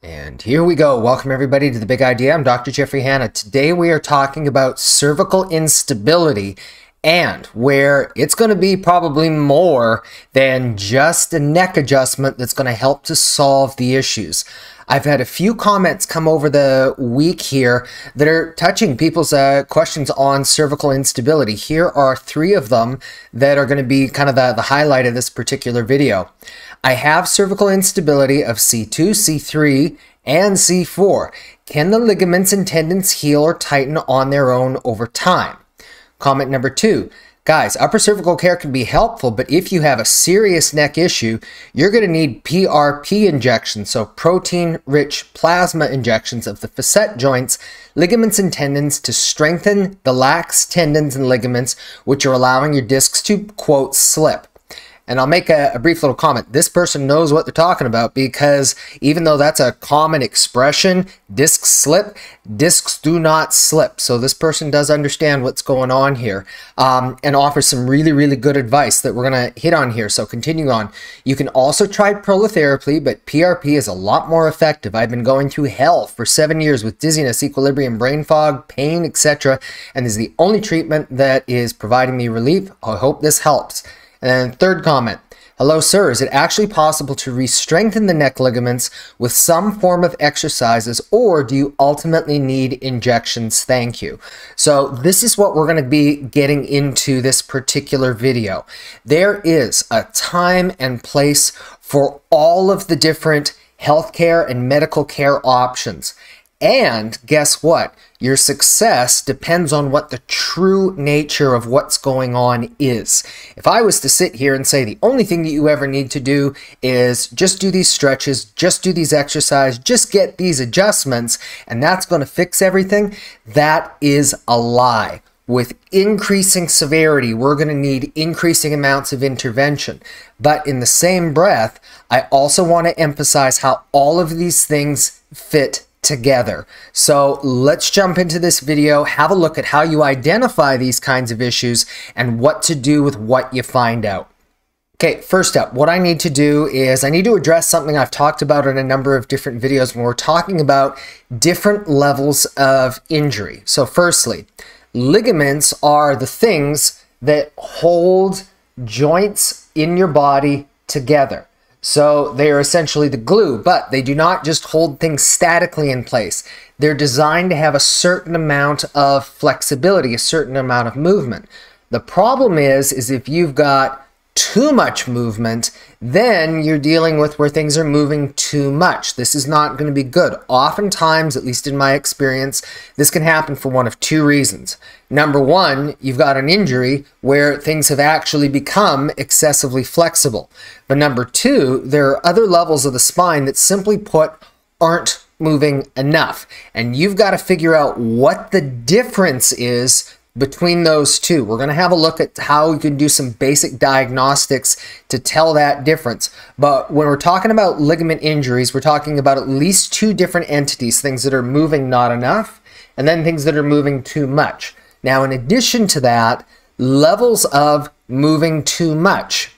And here we go. Welcome everybody to the big idea. I'm Dr. Jeffrey Hannah. Today we are talking about cervical instability and where it's going to be probably more than just a neck adjustment that's going to help to solve the issues. I've had a few comments come over the week here that are touching people's uh, questions on cervical instability. Here are three of them that are going to be kind of the, the highlight of this particular video. I have cervical instability of C2, C3, and C4. Can the ligaments and tendons heal or tighten on their own over time? Comment number two. Guys, upper cervical care can be helpful, but if you have a serious neck issue, you're going to need PRP injections, so protein rich plasma injections of the facet joints, ligaments, and tendons to strengthen the lax tendons and ligaments, which are allowing your discs to, quote, slip. And I'll make a, a, brief little comment. This person knows what they're talking about because even though that's a common expression, discs slip, discs do not slip. So this person does understand what's going on here um, and offers some really, really good advice that we're going to hit on here. So continue on, you can also try prolotherapy, but PRP is a lot more effective. I've been going through hell for seven years with dizziness, equilibrium, brain fog, pain, etc. And is the only treatment that is providing me relief. I hope this helps. And third comment. Hello, sir. Is it actually possible to re-strengthen the neck ligaments with some form of exercises, or do you ultimately need injections? Thank you. So this is what we're going to be getting into this particular video. There is a time and place for all of the different healthcare and medical care options. And guess what? Your success depends on what the true nature of what's going on is. If I was to sit here and say the only thing that you ever need to do is just do these stretches, just do these exercises, just get these adjustments, and that's going to fix everything, that is a lie. With increasing severity, we're going to need increasing amounts of intervention. But in the same breath, I also want to emphasize how all of these things fit together. So let's jump into this video, have a look at how you identify these kinds of issues and what to do with what you find out. Okay, first up, what I need to do is I need to address something I've talked about in a number of different videos when we're talking about different levels of injury. So firstly, ligaments are the things that hold joints in your body together. So they are essentially the glue, but they do not just hold things statically in place. They're designed to have a certain amount of flexibility, a certain amount of movement. The problem is, is if you've got too much movement, then you're dealing with where things are moving too much. This is not going to be good. Oftentimes, at least in my experience, this can happen for one of two reasons. Number one, you've got an injury where things have actually become excessively flexible. But number two, there are other levels of the spine that simply put aren't moving enough. And you've got to figure out what the difference is between those two. We're going to have a look at how you can do some basic diagnostics to tell that difference. But when we're talking about ligament injuries, we're talking about at least two different entities, things that are moving not enough and then things that are moving too much. Now, in addition to that, levels of moving too much.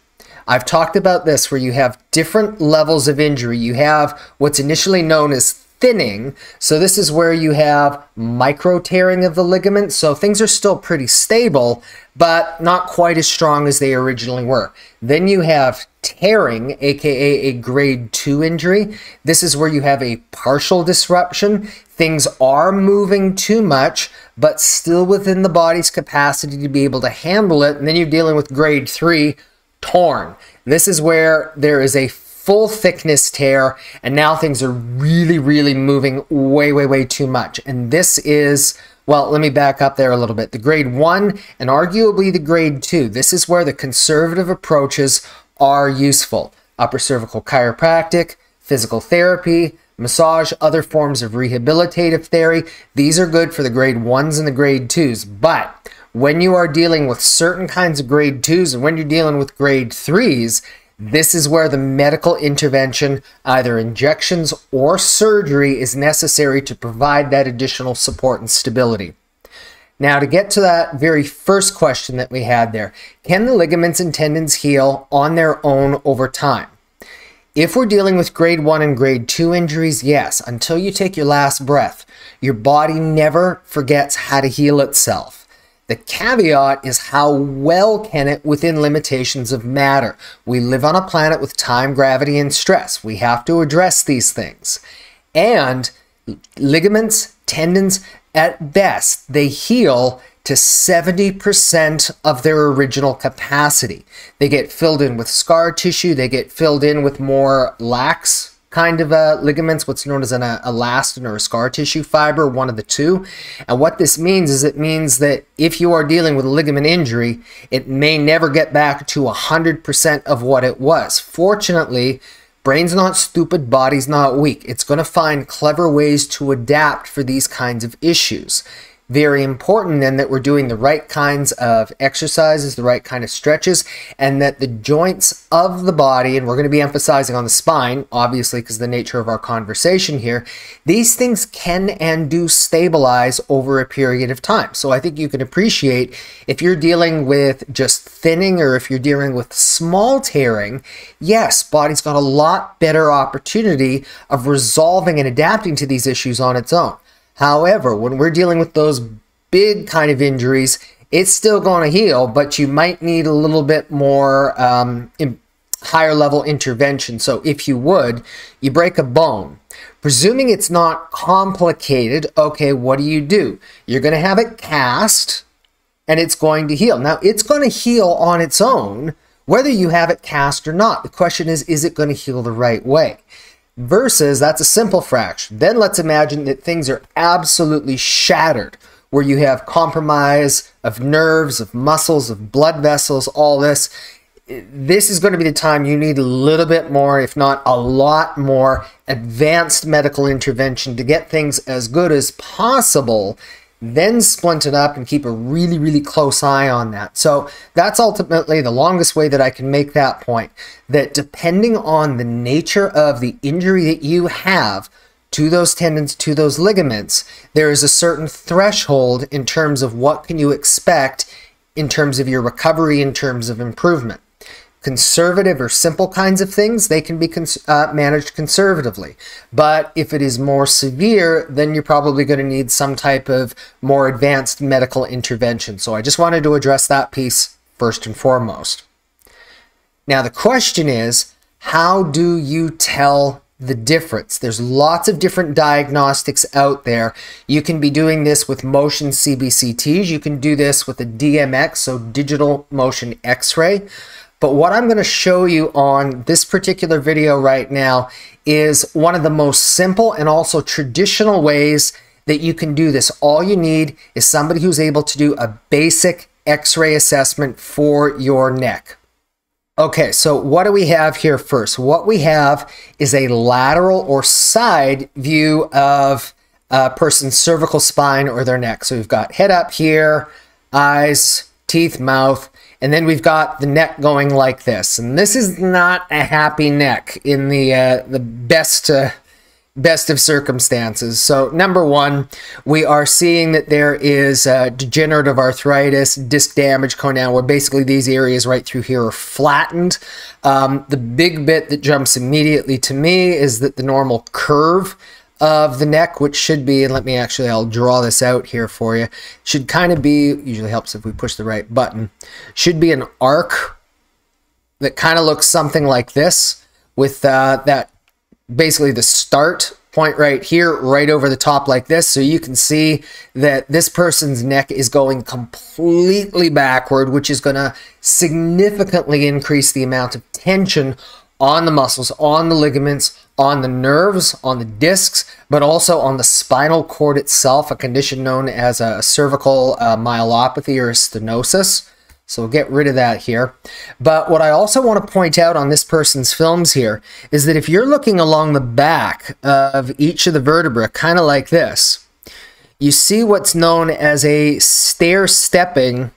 I've talked about this where you have different levels of injury. You have what's initially known as thinning. So this is where you have micro tearing of the ligament. So things are still pretty stable, but not quite as strong as they originally were. Then you have tearing, aka a grade 2 injury. This is where you have a partial disruption. Things are moving too much, but still within the body's capacity to be able to handle it. And then you're dealing with grade 3, torn. This is where there is a full thickness tear, and now things are really, really moving way, way, way too much. And this is, well, let me back up there a little bit. The grade one and arguably the grade two, this is where the conservative approaches are useful. Upper cervical chiropractic, physical therapy, massage, other forms of rehabilitative therapy. These are good for the grade ones and the grade twos, but when you are dealing with certain kinds of grade twos and when you're dealing with grade threes, this is where the medical intervention, either injections or surgery, is necessary to provide that additional support and stability. Now, to get to that very first question that we had there can the ligaments and tendons heal on their own over time? If we're dealing with grade one and grade two injuries, yes, until you take your last breath, your body never forgets how to heal itself. The caveat is how well can it within limitations of matter. We live on a planet with time, gravity, and stress. We have to address these things. And ligaments, tendons, at best, they heal to 70% of their original capacity. They get filled in with scar tissue, they get filled in with more lax kind of uh, ligaments, what's known as an uh, elastin or a scar tissue fiber, one of the two. And what this means is it means that if you are dealing with a ligament injury, it may never get back to 100% of what it was. Fortunately, brain's not stupid, body's not weak. It's going to find clever ways to adapt for these kinds of issues very important then that we're doing the right kinds of exercises, the right kind of stretches, and that the joints of the body, and we're going to be emphasizing on the spine, obviously, because the nature of our conversation here, these things can and do stabilize over a period of time. So I think you can appreciate if you're dealing with just thinning or if you're dealing with small tearing, yes, body's got a lot better opportunity of resolving and adapting to these issues on its own. However, when we're dealing with those big kind of injuries, it's still going to heal, but you might need a little bit more um, higher level intervention. So, if you would, you break a bone. Presuming it's not complicated, okay, what do you do? You're going to have it cast and it's going to heal. Now, it's going to heal on its own, whether you have it cast or not. The question is, is it going to heal the right way? Versus that's a simple fraction. Then let's imagine that things are absolutely shattered, where you have compromise of nerves, of muscles, of blood vessels, all this. This is going to be the time you need a little bit more, if not a lot more, advanced medical intervention to get things as good as possible then splint it up and keep a really, really close eye on that. So that's ultimately the longest way that I can make that point. That depending on the nature of the injury that you have to those tendons, to those ligaments, there is a certain threshold in terms of what can you expect in terms of your recovery, in terms of improvement conservative or simple kinds of things, they can be cons uh, managed conservatively. But if it is more severe, then you're probably going to need some type of more advanced medical intervention. So I just wanted to address that piece first and foremost. Now, the question is how do you tell the difference. There's lots of different diagnostics out there. You can be doing this with motion CBCTs. You can do this with a DMX, so digital motion X-ray. But what I'm going to show you on this particular video right now is one of the most simple and also traditional ways that you can do this. All you need is somebody who's able to do a basic x-ray assessment for your neck. Okay, so what do we have here first? What we have is a lateral or side view of a person's cervical spine or their neck. So we've got head up here, eyes, teeth, mouth, and then we've got the neck going like this. And this is not a happy neck in the uh, the best uh, best of circumstances. So number one, we are seeing that there is uh, degenerative arthritis, disc damage going down, where basically these areas right through here are flattened. Um, the big bit that jumps immediately to me is that the normal curve of the neck, which should be, and let me actually, I'll draw this out here for you, should kind of be, usually helps if we push the right button, should be an arc that kind of looks something like this with uh, that basically the start point right here, right over the top like this. So you can see that this person's neck is going completely backward, which is going to significantly increase the amount of tension on the muscles, on the ligaments, on the nerves, on the discs, but also on the spinal cord itself, a condition known as a cervical uh, myelopathy or stenosis. So we'll get rid of that here. But what I also want to point out on this person's films here is that if you're looking along the back of each of the vertebrae, kind of like this, you see what's known as a stair-stepping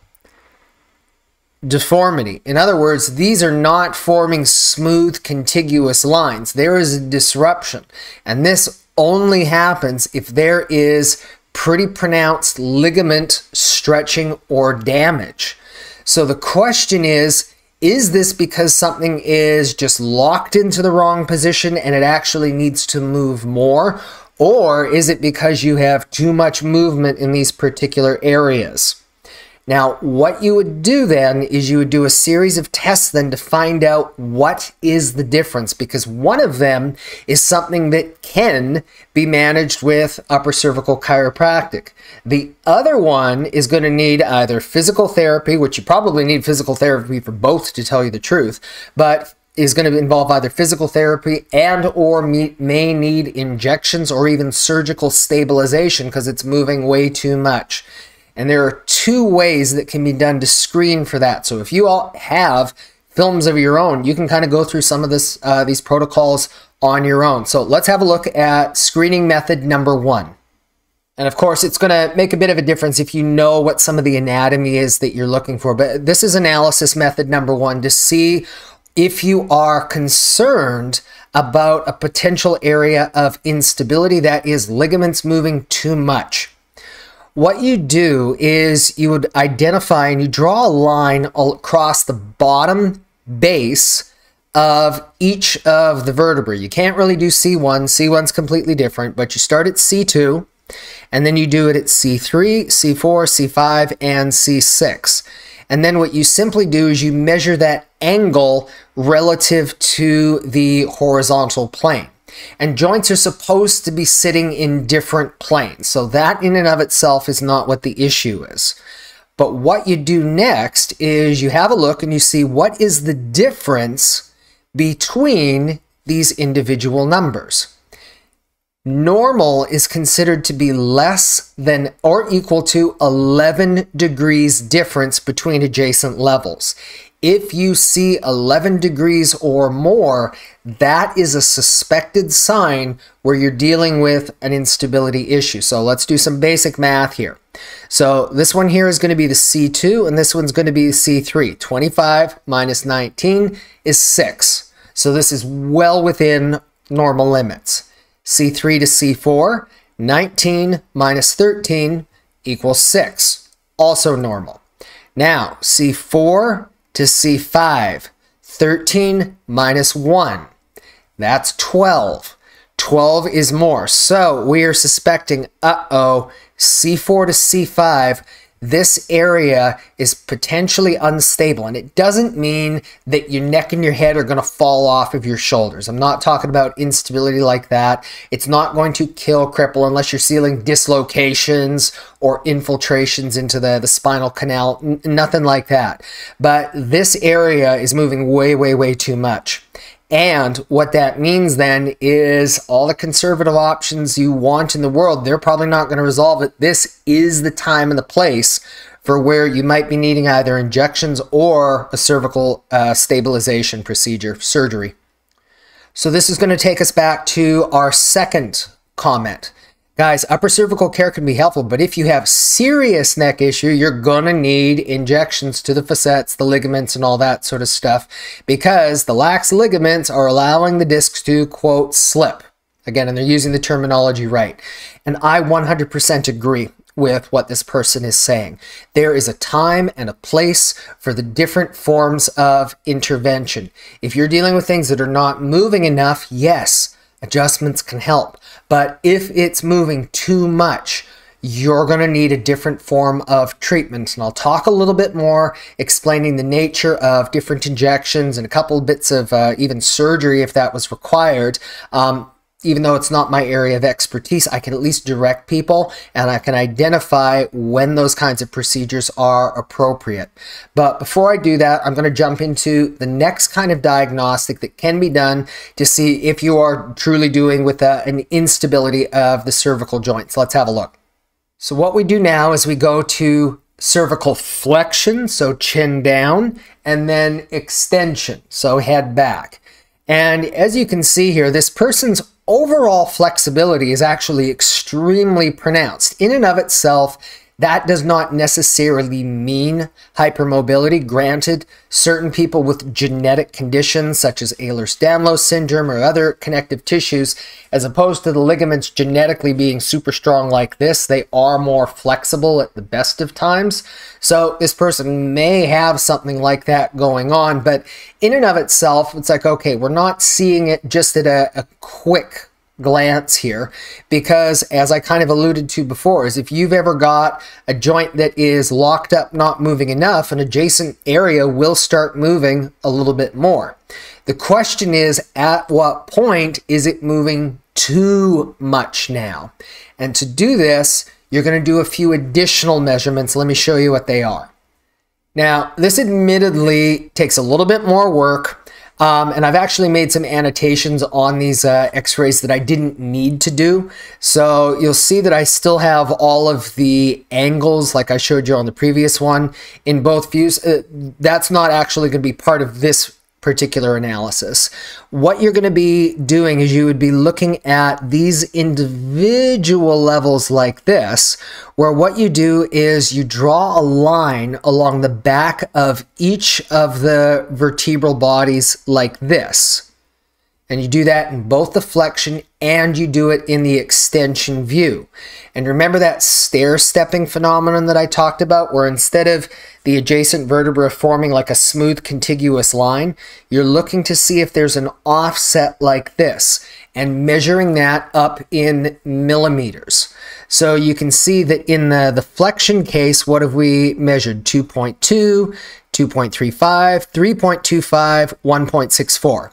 deformity. In other words, these are not forming smooth, contiguous lines. There is a disruption. And this only happens if there is pretty pronounced ligament stretching or damage. So the question is, Is this because something is just locked into the wrong position and it actually needs to move more? Or is it because you have too much movement in these particular areas? Now, what you would do then is you would do a series of tests then to find out what is the difference because one of them is something that can be managed with upper cervical chiropractic. The other one is going to need either physical therapy, which you probably need physical therapy for both to tell you the truth, but is going to involve either physical therapy and or may need injections or even surgical stabilization because it's moving way too much. And there are two ways that can be done to screen for that. So if you all have films of your own, you can kind of go through some of this uh, these protocols on your own. So let's have a look at screening method number one. And of course, it's going to make a bit of a difference if you know what some of the anatomy is that you're looking for. But this is analysis method number one to see if you are concerned about a potential area of instability that is ligaments moving too much what you do is you would identify and you draw a line across the bottom base of each of the vertebrae. You can't really do C1. C1's completely different, but you start at C2 and then you do it at C3, C4, C5, and C6. And then what you simply do is you measure that angle relative to the horizontal plane. And joints are supposed to be sitting in different planes. So that in and of itself is not what the issue is. But what you do next is you have a look and you see what is the difference between these individual numbers. Normal is considered to be less than or equal to 11 degrees difference between adjacent levels. If you see 11 degrees or more, that is a suspected sign where you're dealing with an instability issue. So let's do some basic math here. So this one here is going to be the C2 and this one's going to be the C3. 25 minus 19 is 6. So this is well within normal limits. C3 to C4, 19 minus 13 equals 6. Also normal. Now, C4 to C5. 13 minus 1. That's 12. 12 is more. So we are suspecting, uh-oh, C4 to C5 this area is potentially unstable. And it doesn't mean that your neck and your head are going to fall off of your shoulders. I'm not talking about instability like that. It's not going to kill, cripple, unless you're sealing dislocations or infiltrations into the, the spinal canal. N nothing like that. But this area is moving way, way, way too much. And what that means then is all the conservative options you want in the world, they're probably not going to resolve it. This is the time and the place for where you might be needing either injections or a cervical uh, stabilization procedure, surgery. So this is going to take us back to our second comment. Guys, upper cervical care can be helpful, but if you have serious neck issue, you're going to need injections to the facets, the ligaments, and all that sort of stuff because the lax ligaments are allowing the discs to, quote, slip. Again, and they're using the terminology right. And I 100% agree with what this person is saying. There is a time and a place for the different forms of intervention. If you're dealing with things that are not moving enough, yes, adjustments can help. But if it's moving too much, you're going to need a different form of treatment. And I'll talk a little bit more explaining the nature of different injections and a couple bits of uh, even surgery if that was required. Um, even though it's not my area of expertise, I can at least direct people and I can identify when those kinds of procedures are appropriate. But before I do that, I'm going to jump into the next kind of diagnostic that can be done to see if you are truly doing with a, uh, an instability of the cervical joints. Let's have a look. So what we do now is we go to cervical flexion, so chin down, and then extension, so head back. And as you can see here, this person's overall flexibility is actually extremely pronounced. In and of itself, That does not necessarily mean hypermobility. Granted, certain people with genetic conditions such as Ehlers-Danlos syndrome or other connective tissues, as opposed to the ligaments genetically being super strong like this, they are more flexible at the best of times. So this person may have something like that going on, but in and of itself, it's like, okay, we're not seeing it just at a, a quick glance here because as I kind of alluded to before is if you've ever got a joint that is locked up not moving enough an adjacent area will start moving a little bit more. The question is at what point is it moving too much now? And to do this you're going to do a few additional measurements. Let me show you what they are. Now this admittedly takes a little bit more work um, and I've actually made some annotations on these uh, x-rays that I didn't need to do. So you'll see that I still have all of the angles like I showed you on the previous one in both views. Uh, that's not actually going to be part of this particular analysis. What you're going to be doing is you would be looking at these individual levels like this, where what you do is you draw a line along the back of each of the vertebral bodies like this. And you do that in both the flexion and you do it in the extension view. And remember that stair stepping phenomenon that I talked about, where instead of the adjacent vertebra forming like a smooth contiguous line, you're looking to see if there's an offset like this and measuring that up in millimeters. So you can see that in the, the flexion case, what have we measured? 2.2, 2.35, 3.25, 1.64.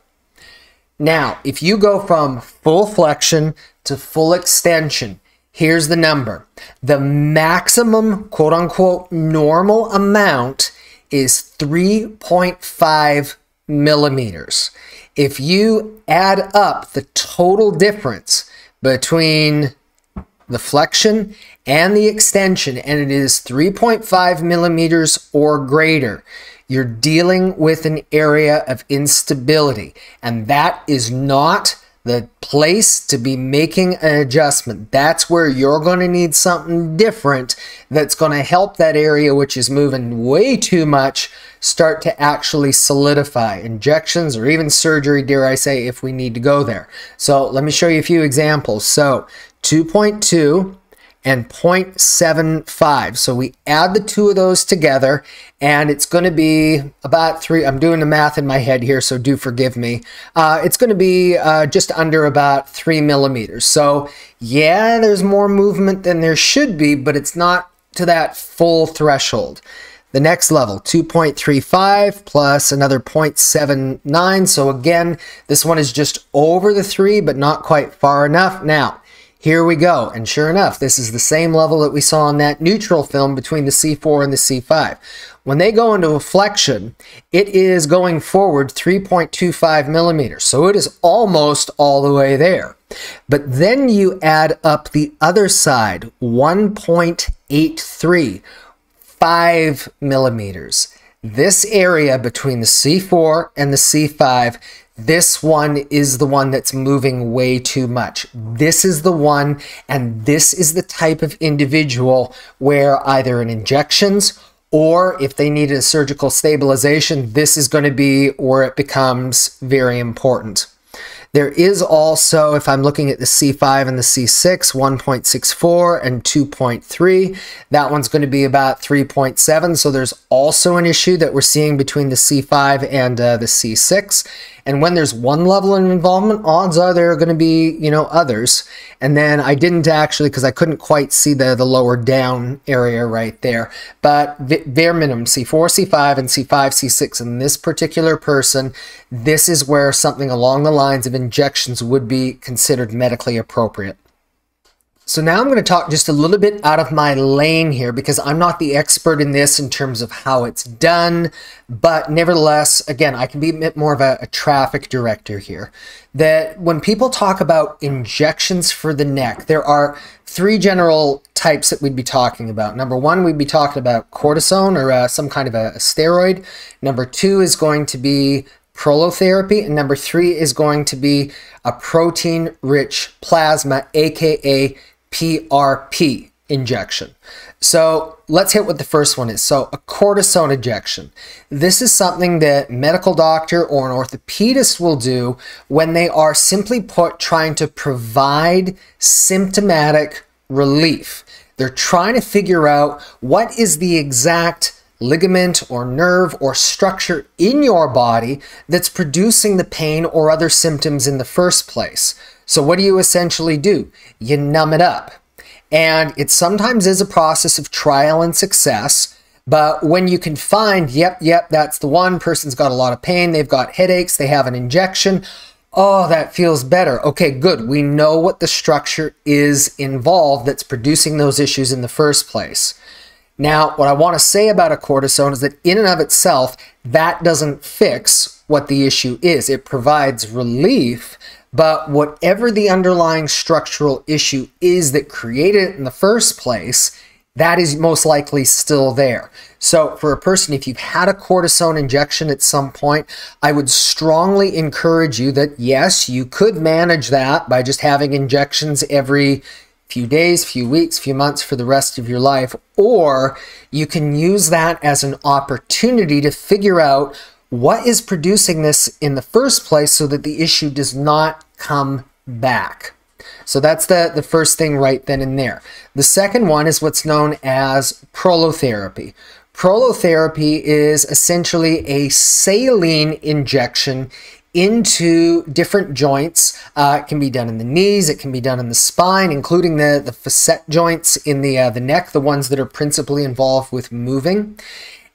Now, if you go from full flexion to full extension, here's the number. The maximum quote unquote normal amount is 3.5 millimeters. If you add up the total difference between the flexion and the extension, and it is 3.5 millimeters or greater, you're dealing with an area of instability, and that is not the place to be making an adjustment. That's where you're going to need something different that's going to help that area which is moving way too much start to actually solidify. Injections or even surgery, dare I say, if we need to go there. So let me show you a few examples. So 2.2 and 0.75. So we add the two of those together and it's going to be about three. I'm doing the math in my head here, so do forgive me. Uh, it's going to be uh, just under about three millimeters. So yeah, there's more movement than there should be, but it's not to that full threshold. The next level, 2.35 plus another 0.79. So again, this one is just over the three, but not quite far enough. Now, here we go. And sure enough, this is the same level that we saw in that neutral film between the C4 and the C5. When they go into a flexion, it is going forward 3.25 millimeters. So it is almost all the way there. But then you add up the other side, 1.83, 5 millimeters. This area between the C4 and the C5 this one is the one that's moving way too much. This is the one, and this is the type of individual where either in injections or if they need a surgical stabilization, this is going to be where it becomes very important. There is also, if I'm looking at the C5 and the C6, 1.64 and 2.3. That one's going to be about 3.7. So there's also an issue that we're seeing between the C5 and uh, the C6. And when there's one level of involvement, odds are there are going to be, you know, others. And then I didn't actually, because I couldn't quite see the, the lower down area right there. But bare minimum, C4, C5, and C5, C6 in this particular person, this is where something along the lines of injections would be considered medically appropriate. So now I'm going to talk just a little bit out of my lane here because I'm not the expert in this in terms of how it's done, but nevertheless, again, I can be a bit more of a, a traffic director here. That when people talk about injections for the neck, there are three general types that we'd be talking about. Number one, we'd be talking about cortisone or uh, some kind of a, a steroid. Number two is going to be prolotherapy. And number three is going to be a protein rich plasma, aka PRP, injection. So let's hit what the first one is. So a cortisone injection. This is something that medical doctor or an orthopedist will do when they are simply put trying to provide symptomatic relief. They're trying to figure out what is the exact ligament or nerve or structure in your body that's producing the pain or other symptoms in the first place. So what do you essentially do? You numb it up. And it sometimes is a process of trial and success. But when you can find, yep, yep, that's the one person's got a lot of pain, they've got headaches, they have an injection. Oh, that feels better. Okay, good. We know what the structure is involved that's producing those issues in the first place. Now, what I want to say about a cortisone is that in and of itself, that doesn't fix what the issue is. It provides relief, but whatever the underlying structural issue is that created it in the first place, that is most likely still there. So, for a person, if you've had a cortisone injection at some point, I would strongly encourage you that yes, you could manage that by just having injections every few days, few weeks, few months for the rest of your life, or you can use that as an opportunity to figure out what is producing this in the first place so that the issue does not come back. So that's the, the first thing right then and there. The second one is what's known as prolotherapy. Prolotherapy is essentially a saline injection into different joints. Uh, it can be done in the knees, it can be done in the spine, including the, the facet joints in the, uh, the neck, the ones that are principally involved with moving.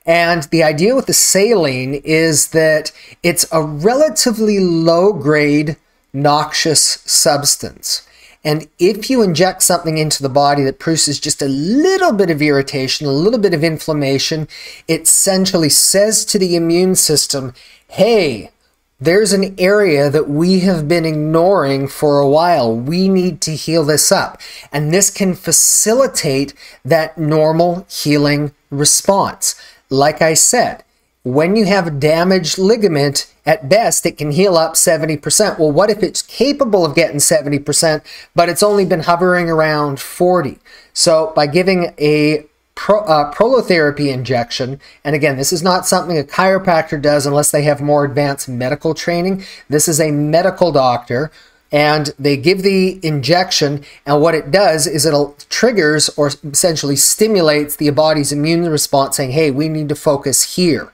And the idea with the saline is that it's a relatively low grade noxious substance. And if you inject something into the body that produces just a little bit of irritation, a little bit of inflammation, it essentially says to the immune system, hey, there's an area that we have been ignoring for a while. We need to heal this up. And this can facilitate that normal healing response. Like I said, when you have a damaged ligament, at best it can heal up 70%. Well, what if it's capable of getting 70%, but it's only been hovering around 40? So by giving a pro, uh, prolotherapy injection, and again, this is not something a chiropractor does unless they have more advanced medical training. This is a medical doctor and they give the injection and what it does is it triggers or essentially stimulates the body's immune response saying hey we need to focus here.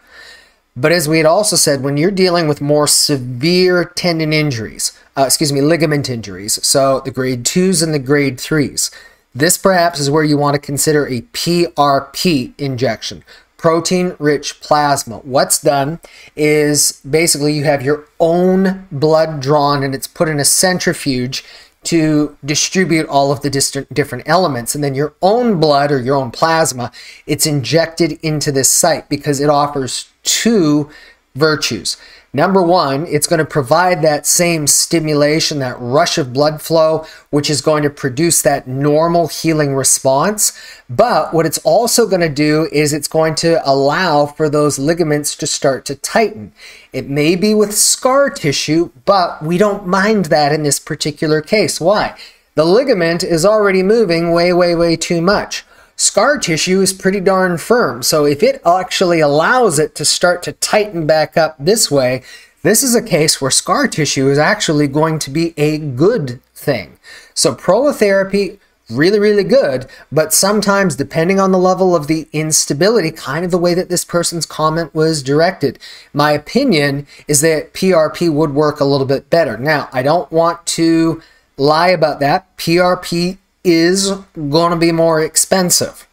But as we had also said when you're dealing with more severe tendon injuries uh, excuse me ligament injuries so the grade 2s and the grade 3s this perhaps is where you want to consider a PRP injection protein rich plasma. What's done is basically you have your own blood drawn and it's put in a centrifuge to distribute all of the different elements. And then your own blood or your own plasma, it's injected into this site because it offers two virtues. Number one, it's going to provide that same stimulation, that rush of blood flow, which is going to produce that normal healing response. But what it's also going to do is it's going to allow for those ligaments to start to tighten. It may be with scar tissue, but we don't mind that in this particular case. Why? The ligament is already moving way, way, way too much scar tissue is pretty darn firm. So if it actually allows it to start to tighten back up this way, this is a case where scar tissue is actually going to be a good thing. So prolotherapy, really, really good, but sometimes depending on the level of the instability, kind of the way that this person's comment was directed, my opinion is that PRP would work a little bit better. Now, I don't want to lie about that. PRP is going to be more expensive.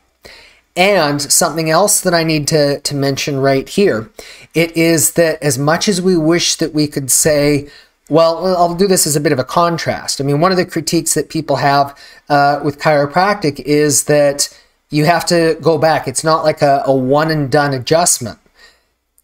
And something else that I need to, to mention right here, it is that as much as we wish that we could say, well, I'll do this as a bit of a contrast. I mean, one of the critiques that people have uh, with chiropractic is that you have to go back. It's not like a, a one and done adjustment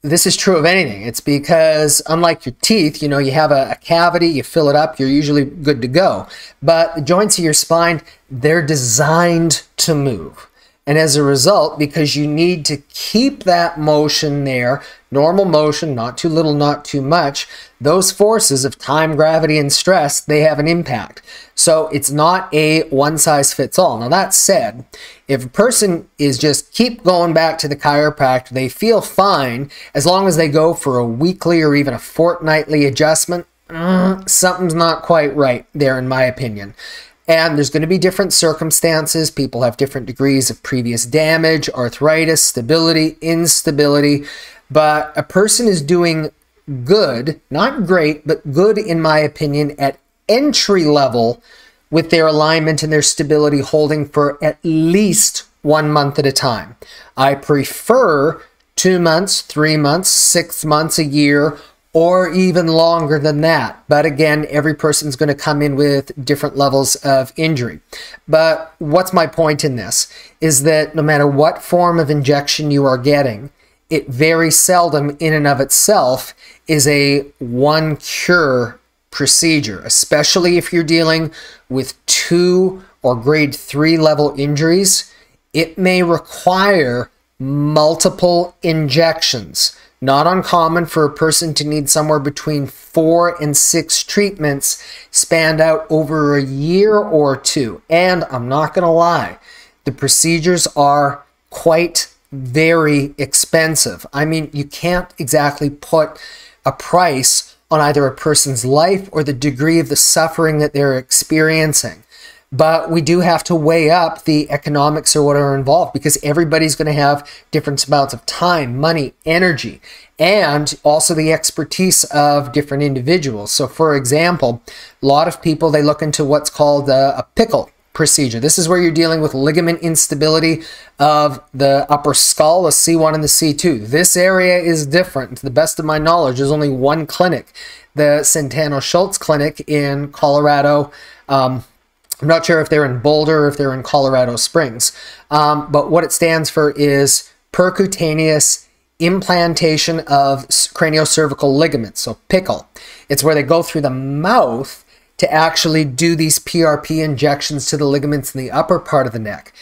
this is true of anything. It's because, unlike your teeth, you know, you have a, a, cavity, you fill it up, you're usually good to go. But the joints of your spine, they're designed to move. And as a result, because you need to keep that motion there, normal motion, not too little, not too much, those forces of time, gravity, and stress, they have an impact. So it's not a one size fits all. Now, that said, if a person is just keep going back to the chiropractor, they feel fine as long as they go for a weekly or even a fortnightly adjustment, mm, something's not quite right there, in my opinion. And there's going to be different circumstances. People have different degrees of previous damage, arthritis, stability, instability. But a person is doing good, not great, but good, in my opinion, at entry level with their alignment and their stability holding for at least one month at a time. I prefer two months, three months, six months, a year, or even longer than that. But again, every person's going to come in with different levels of injury. But what's my point in this? Is that no matter what form of injection you are getting, it very seldom in and of itself is a one cure procedure, especially if you're dealing with two or grade three level injuries. It may require multiple injections not uncommon for a person to need somewhere between four and six treatments spanned out over a year or two. And I'm not going to lie, the procedures are quite very expensive. I mean, you can't exactly put a price on either a person's life or the degree of the suffering that they're experiencing but we do have to weigh up the economics or what are involved because everybody's going to have different amounts of time, money, energy, and also the expertise of different individuals. So, for example, a lot of people they look into what's called a, a PICL procedure. This is where you're dealing with ligament instability of the upper skull, the C1 and the C2. This area is different. To the best of my knowledge, there's only one clinic, the Centeno Schultz Clinic in Colorado. Um, I'm not sure if they're in Boulder or if they're in Colorado Springs. Um, but what it stands for is percutaneous implantation of craniocervical ligaments, so pickle. It's where they go through the mouth to actually do these PRP injections to the ligaments in the upper part of the neck.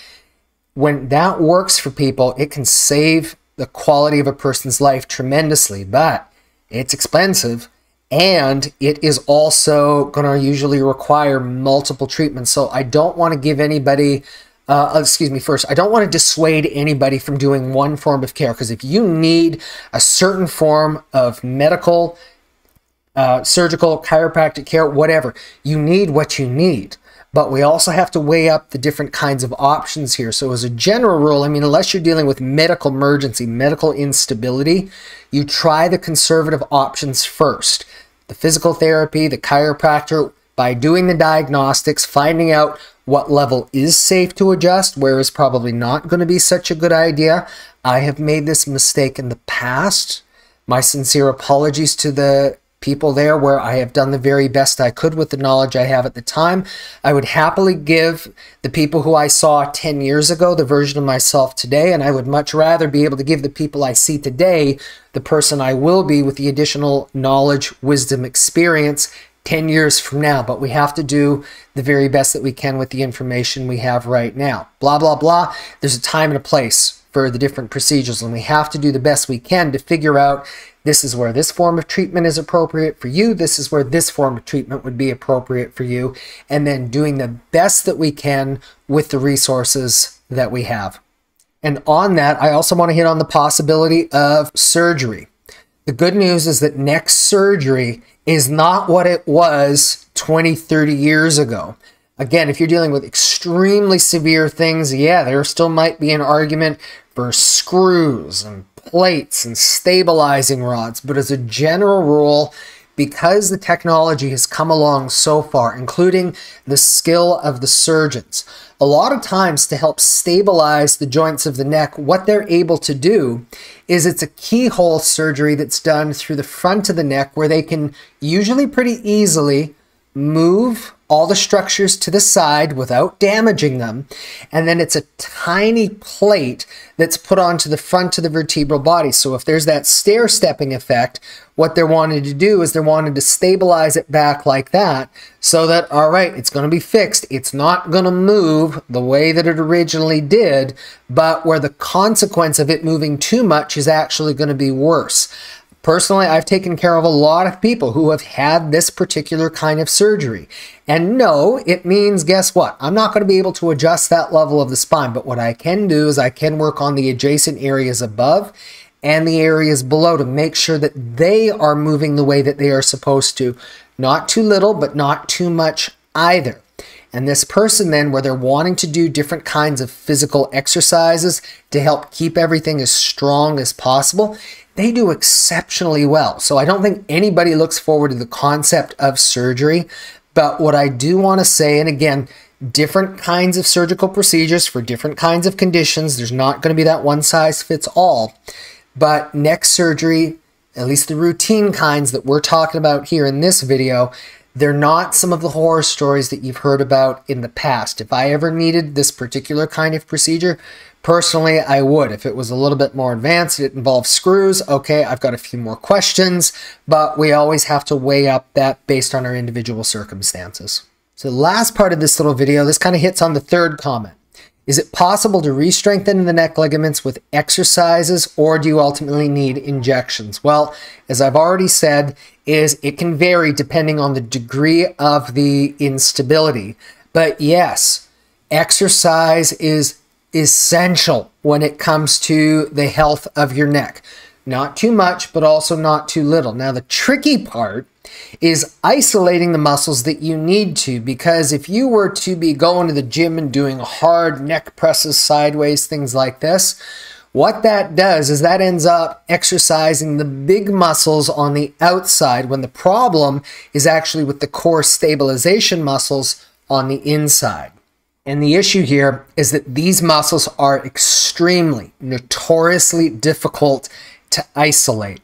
When that works for people, it can save the quality of a person's life tremendously, but it's expensive and it is also going to usually require multiple treatments. So I don't want to give anybody, uh, excuse me, first, I don't want to dissuade anybody from doing one form of care because if you need a certain form of medical, uh, surgical, chiropractic care, whatever, you need what you need. But we also have to weigh up the different kinds of options here. So, as a general rule, I mean, unless you're dealing with medical emergency, medical instability, you try the conservative options first the physical therapy, the chiropractor, by doing the diagnostics, finding out what level is safe to adjust, where is probably not going to be such a good idea. I have made this mistake in the past. My sincere apologies to the people there where I have done the very best I could with the knowledge I have at the time. I would happily give the people who I saw 10 years ago the version of myself today, and I would much rather be able to give the people I see today the person I will be with the additional knowledge, wisdom, experience 10 years from now. But we have to do the very best that we can with the information we have right now. Blah, blah, blah. There's a time and a place for the different procedures, and we have to do the best we can to figure out this is where this form of treatment is appropriate for you, this is where this form of treatment would be appropriate for you, and then doing the best that we can with the resources that we have. And on that, I also want to hit on the possibility of surgery. The good news is that neck surgery is not what it was 20, 30 years ago. Again, if you're dealing with extremely severe things, yeah, there still might be an argument for screws and plates and stabilizing rods. But as a general rule, because the technology has come along so far, including the skill of the surgeons, a lot of times to help stabilize the joints of the neck, what they're able to do is it's a keyhole surgery that's done through the front of the neck where they can usually pretty easily move all the structures to the side without damaging them. And then it's a tiny plate that's put onto the front of the vertebral body. So if there's that stair stepping effect, what they're wanting to do is they're wanting to stabilize it back like that so that, all right, it's going to be fixed. It's not going to move the way that it originally did, but where the consequence of it moving too much is actually going to be worse. Personally, I've taken care of a lot of people who have had this particular kind of surgery. And no, it means, guess what? I'm not going to be able to adjust that level of the spine, but what I can do is I can work on the adjacent areas above and the areas below to make sure that they are moving the way that they are supposed to. Not too little, but not too much either. And this person, then, where they're wanting to do different kinds of physical exercises to help keep everything as strong as possible, they do exceptionally well. So I don't think anybody looks forward to the concept of surgery. But what I do want to say, and again, different kinds of surgical procedures for different kinds of conditions, there's not going to be that one size fits all. But neck surgery, at least the routine kinds that we're talking about here in this video, they're not some of the horror stories that you've heard about in the past. If I ever needed this particular kind of procedure, personally, I would. If it was a little bit more advanced, it involves screws, okay, I've got a few more questions, but we always have to weigh up that based on our individual circumstances. So the last part of this little video, this kind of hits on the third comment. Is it possible to re-strengthen the neck ligaments with exercises or do you ultimately need injections? Well, as I've already said, is it can vary depending on the degree of the instability. But yes, exercise is essential when it comes to the health of your neck. Not too much, but also not too little. Now, the tricky part is isolating the muscles that you need to because if you were to be going to the gym and doing hard neck presses sideways, things like this, what that does is that ends up exercising the big muscles on the outside when the problem is actually with the core stabilization muscles on the inside. And the issue here is that these muscles are extremely, notoriously difficult to isolate.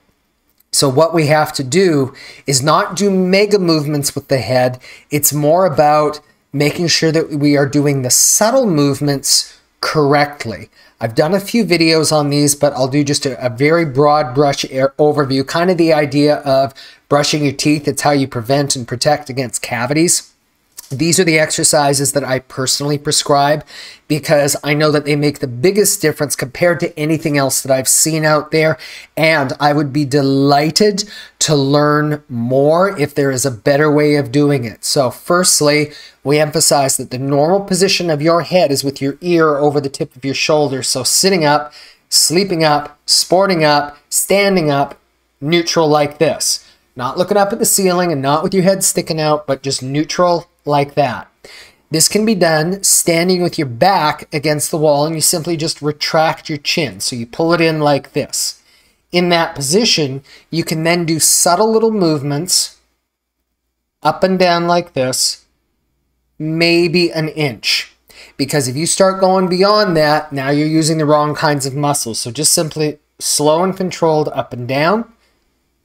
So, what we have to do is not do mega movements with the head. It's more about making sure that we are doing the subtle movements correctly. I've done a few videos on these, but I'll do just a, a very broad brush overview, kind of the idea of brushing your teeth. It's how you prevent and protect against cavities. These are the exercises that I personally prescribe because I know that they make the biggest difference compared to anything else that I've seen out there. And I would be delighted to learn more if there is a better way of doing it. So, firstly, we emphasize that the normal position of your head is with your ear over the tip of your shoulder. So, sitting up, sleeping up, sporting up, standing up, neutral like this. Not looking up at the ceiling and not with your head sticking out, but just neutral like that. This can be done standing with your back against the wall and you simply just retract your chin. So you pull it in like this. In that position, you can then do subtle little movements up and down like this, maybe an inch. Because if you start going beyond that, now you're using the wrong kinds of muscles. So just simply slow and controlled up and down.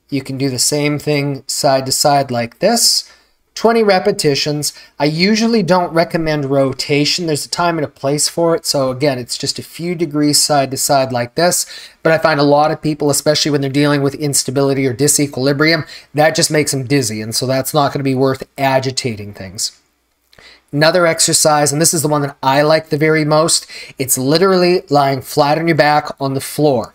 You can do the same thing side to side like this 20 repetitions. I usually don't recommend rotation. There's a time and a place for it. So again, it's just a few degrees side to side like this. But I find a lot of people, especially when they're dealing with instability or disequilibrium, that just makes them dizzy. And so that's not going to be worth agitating things. Another exercise, and this is the one that I like the very most, it's literally lying flat on your back on the floor.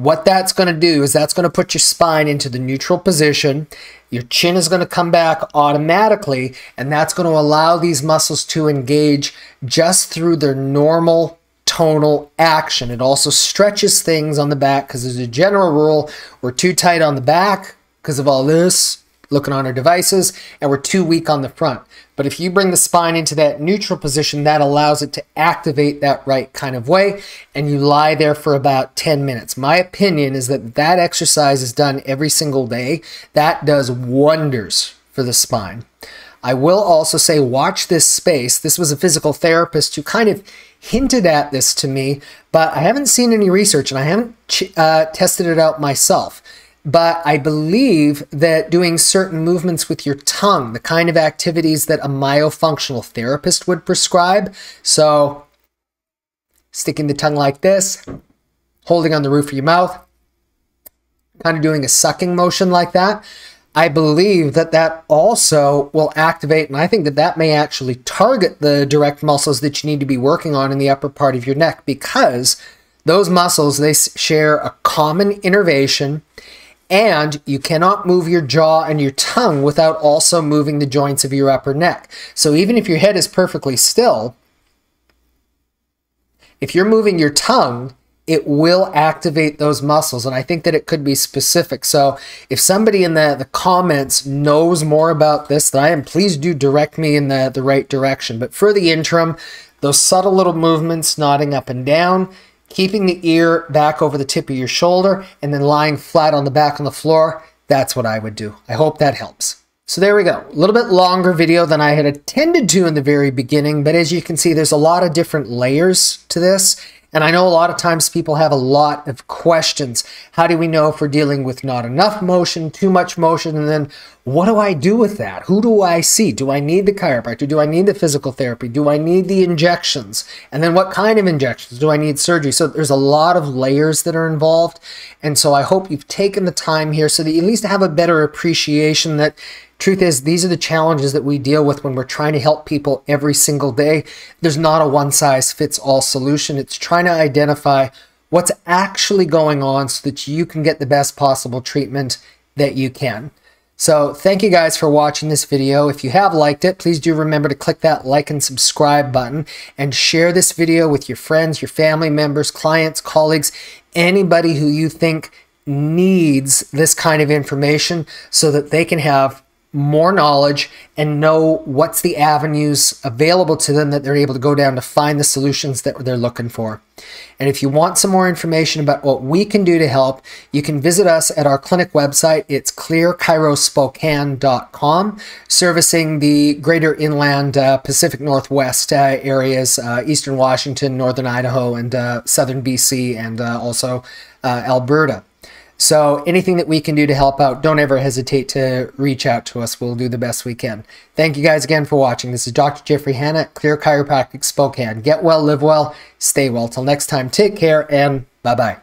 What that's going to do is that's going to put your spine into the neutral position. Your chin is going to come back automatically, and that's going to allow these muscles to engage just through their normal tonal action. It also stretches things on the back because, as a general rule, we're too tight on the back because of all this looking on our devices, and we're too weak on the front. But if you bring the spine into that neutral position, that allows it to activate that right kind of way, and you lie there for about 10 minutes. My opinion is that that exercise is done every single day. That does wonders for the spine. I will also say, watch this space. This was a physical therapist who kind of hinted at this to me, but I haven't seen any research and I haven't uh, tested it out myself. But I believe that doing certain movements with your tongue, the kind of activities that a myofunctional therapist would prescribe. So, sticking the tongue like this, holding on the roof of your mouth, kind of doing a sucking motion like that. I believe that that also will activate, and I think that that may actually target the direct muscles that you need to be working on in the upper part of your neck because those muscles, they share a common innervation and you cannot move your jaw and your tongue without also moving the joints of your upper neck. So even if your head is perfectly still, if you're moving your tongue, it will activate those muscles. And I think that it could be specific. So if somebody in the, the comments knows more about this than I am, please do direct me in the, the right direction. But for the interim, those subtle little movements, nodding up and down, keeping the ear back over the tip of your shoulder and then lying flat on the back on the floor. That's what I would do. I hope that helps. So there we go. A little bit longer video than I had intended to in the very beginning, but as you can see, there's a lot of different layers to this. And I know a lot of times people have a lot of questions. How do we know if we're dealing with not enough motion, too much motion, and then what do I do with that? Who do I see? Do I need the chiropractor? Do I need the physical therapy? Do I need the injections? And then what kind of injections? Do I need surgery? So there's a lot of layers that are involved. And so I hope you've taken the time here so that you at least have a better appreciation that Truth is, these are the challenges that we deal with when we're trying to help people every single day. There's not a one size fits all solution. It's trying to identify what's actually going on so that you can get the best possible treatment that you can. So thank you guys for watching this video. If you have liked it, please do remember to click that like and subscribe button and share this video with your friends, your family members, clients, colleagues, anybody who you think needs this kind of information so that they can have more knowledge and know what's the avenues available to them that they're able to go down to find the solutions that they're looking for. And if you want some more information about what we can do to help, you can visit us at our clinic website. It's clearchirospokane.com, servicing the greater inland uh, Pacific Northwest uh, areas, uh, eastern Washington, northern Idaho, and uh, southern BC, and uh, also uh, Alberta. So anything that we can do to help out, don't ever hesitate to reach out to us. We'll do the best we can. Thank you guys again for watching. This is Dr. Jeffrey Hannah, Clear Chiropractic Spokane. Get well, live well, stay well. Till next time, take care and bye-bye.